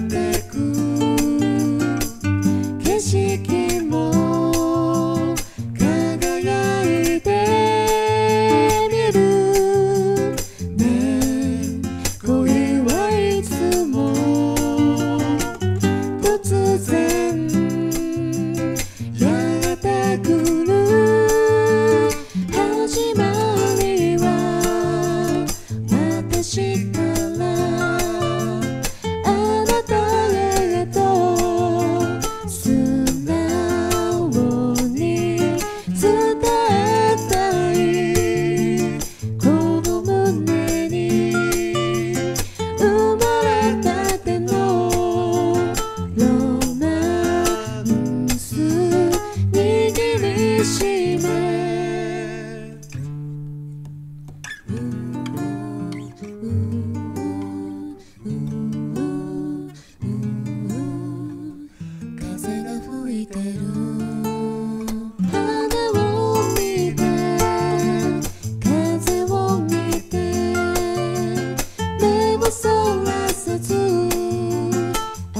baby. そらせずあ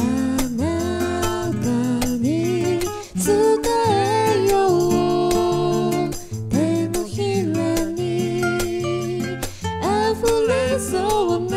なたに伝えよう手のひらに。溢れそうな